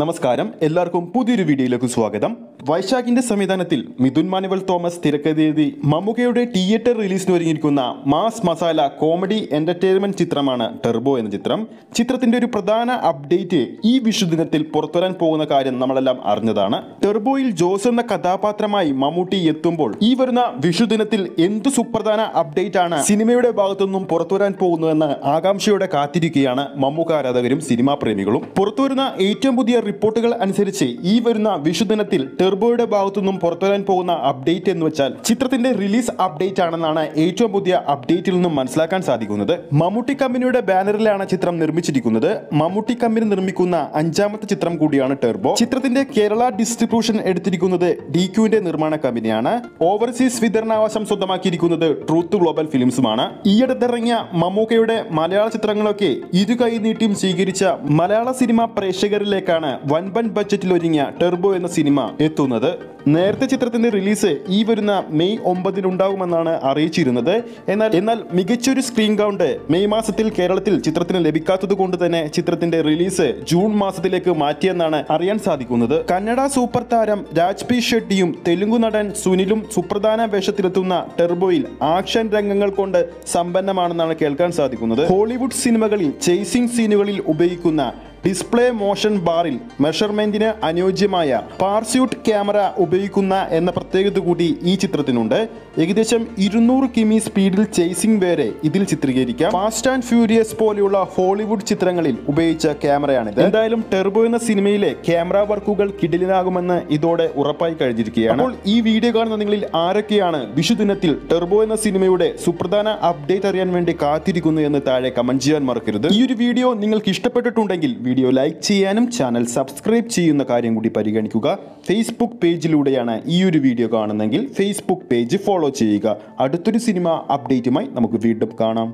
നമസ്കാരം. എല്ലാവർക്കും പുതിയൊരു വീഡിയോയിലേക്ക് സ്വാഗതം. വൈശാഖിന്റെ സംവിധാനത്തിൽ മിഥുൻ മാനുവൽ തോമസ് തിരക്കഥയെഴുതി മമ്മൂക്കയുടെ തിയേറ്റർ റിലീസിന് ഒരുങ്ങിയിരിക്കുന്ന മാസ് മസാല കോമഡി എന്റർടൈൻമെന്റ് ചിത്രമാണ് ടെർബോ എന്ന ചിത്രം. ചിത്രത്തിന്റെ ഒരു പ്രധാന അപ്ഡേറ്റ് ഈ വിഷുദിനത്തിൽ പുറത്തുവരാൻ പോകുന്ന കാര്യം നമ്മളെല്ലാം അറിഞ്ഞതാണ്. ടെർബോയിൽ ജോസ് എന്ന കഥാപാത്രമായി മമ്മൂട്ടി എത്തുമ്പോൾ ഈ വരുന്ന വിഷുദിനത്തിൽ എന്ത് സുപ്രധാന അപ്ഡേറ്റ് ആണ് സിനിമയുടെ ഭാഗത്തുനിന്നും പുറത്തുവരാൻ പോകുന്നതെന്ന് ആകാംക്ഷയോടെ കാത്തിരിക്കുകയാണ് മമ്മൂക്ക ആരാധകരും സിനിമാ പ്രേമികളും. പുറത്തുവരുന്ന ഏറ്റവും പുതിയ റിപ്പോർട്ടുകൾ അനുസരിച്ച് ഈ വരുന്ന വിഷുദിനത്തിൽ ടെർബോയുടെ ഭാഗത്തുനിന്നും പുറത്തുവരാൻ പോകുന്ന അപ്ഡേറ്റ് എന്ന് വെച്ചാൽ ചിത്രത്തിന്റെ റിലീസ് അപ്ഡേറ്റ് ആണെന്നാണ് ഏറ്റവും പുതിയ അപ്ഡേറ്റിൽ നിന്നും മനസ്സിലാക്കാൻ സാധിക്കുന്നത്. മമ്മൂട്ടി കമ്പനിയുടെ ബാനറിലാണ് ചിത്രം നിർമ്മിച്ചിരിക്കുന്നത്. മമ്മൂട്ടി കമ്പനി നിർമ്മിക്കുന്ന അഞ്ചാമത്തെ ചിത്രം കൂടിയാണ് ടെർബോ. ചിത്രത്തിന്റെ കേരള ഡിസ്ട്രിബ്യൂഷൻ എടുത്തിരിക്കുന്നത് ഡി ക്യുവിന്റെ നിർമ്മാണ കമ്പനിയാണ്. ഓവർസീസ് വിതരണാവകാശം സ്വന്തമാക്കിയിരിക്കുന്നത് ട്രൂത്ത് ഗ്ലോബൽ ഫിലിംസുമാണ്. ഈയിടത്തിറങ്ങിയ മമ്മൂക്കയുടെ മലയാള ചിത്രങ്ങളൊക്കെ ഇരു കൈ നീട്ടിയും സ്വീകരിച്ച മലയാള സിനിമ പ്രേക്ഷകരിലേക്കാണ് വൻപൻ ബഡ്ജറ്റിൽ ഒരുങ്ങിയ ടെർബോ എന്ന സിനിമ എത്തുന്നത്. നേരത്തെ ചിത്രത്തിന്റെ റിലീസ് ഈ വരുന്ന മെയ് ഒമ്പതിനുണ്ടാകുമെന്നാണ് അറിയിച്ചിരുന്നത്. എന്നാൽ എന്നാൽ മികച്ചൊരു സ്ക്രീൻ കൗണ്ട് മെയ് മാസത്തിൽ കേരളത്തിൽ ചിത്രത്തിന് ലഭിക്കാത്തത് കൊണ്ട് തന്നെ ചിത്രത്തിന്റെ റിലീസ് ജൂൺ മാസത്തിലേക്ക് മാറ്റിയെന്നാണ് അറിയാൻ സാധിക്കുന്നത്. കന്നഡ സൂപ്പർ താരം രാജ് പി ഷെട്ടിയും തെലുങ്കു നടൻ സുനിലും സുപ്രധാന വേഷത്തിലെത്തുന്ന ടെർബോയിൽ ആക്ഷൻ രംഗങ്ങൾ കൊണ്ട് സമ്പന്നമാണെന്നാണ് കേൾക്കാൻ സാധിക്കുന്നത്. ഹോളിവുഡ് സിനിമകളിൽ ചേസിംഗ് സീനുകളിൽ ഉപയോഗിക്കുന്ന ഡിസ്പ്ലേ മോഷൻ ബാറിൽ മെഷർമെന്റിന് അനുയോജ്യമായ പാർസ്യൂട്ട് ക്യാമറ ഉപയോഗിക്കുന്ന എന്ന പ്രത്യേകത കൂടി ഈ ചിത്രത്തിനുണ്ട്. ഏകദേശം ഇരുന്നൂറ് കിമി സ്പീഡിൽ ചേസിംഗ് വരെ ഇതിൽ ചിത്രീകരിക്കാം. ഫാസ്റ്റ് ആൻഡ് ഫ്യൂരിയസ് പോലെയുള്ള ഹോളിവുഡ് ചിത്രങ്ങളിൽ ഉപയോഗിച്ച ക്യാമറയാണിത്. എന്തായാലും ടെർബോ എന്ന സിനിമയിലെ ക്യാമറ വർക്കുകൾ കിടിലനാകുമെന്ന് ഇതോടെ ഉറപ്പായി കഴിഞ്ഞിരിക്കുകയാണ്. അപ്പോൾ ഈ വീഡിയോ കാണുന്ന നിങ്ങളിൽ ആരൊക്കെയാണ് വിഷുദിനത്തിൽ ടെർബോ എന്ന സിനിമയുടെ സുപ്രധാന അപ്ഡേറ്റ് അറിയാൻ വേണ്ടി കാത്തിരിക്കുന്നു എന്ന് താഴെ കമന്റ് ചെയ്യാൻ മറക്കരുത്. ഈ ഒരു വീഡിയോ നിങ്ങൾക്ക് ഇഷ്ടപ്പെട്ടിട്ടുണ്ടെങ്കിൽ വീഡിയോ ലൈക്ക് ചെയ്യാനും ചാനൽ സബ്സ്ക്രൈബ് ചെയ്യുന്ന കാര്യം കൂടി പരിഗണിക്കുക. ഫേസ്ബുക്ക് പേജിലൂടെയാണ് ഈ ഒരു വീഡിയോ കാണുന്നതെങ്കിൽ ഫേസ്ബുക്ക് പേജ് ഫോളോ ചെയ്യുക. അടുത്തൊരു സിനിമ അപ്ഡേറ്റുമായി നമുക്ക് വീണ്ടും കാണാം.